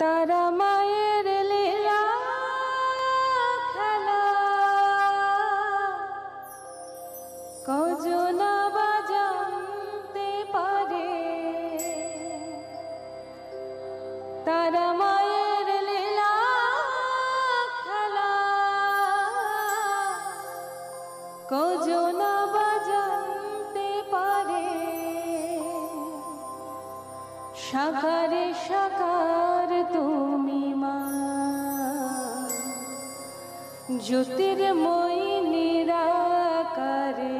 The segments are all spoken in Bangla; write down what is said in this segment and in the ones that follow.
তারা মায়ের লীলা খেলা। কজনা বাজাতে পারে? তারা মায়ের লীলা খেলা। কজনা বাজাতে পারে? সাকারে সাকার তুমি মা। জ্যোতির্ময়ী নিরাকারে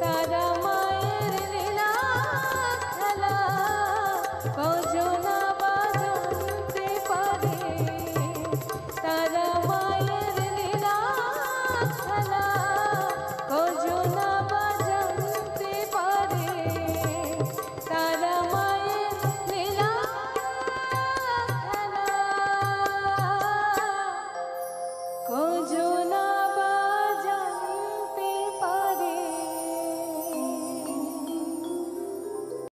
তারা মায়ের লীলা খেলা কজনা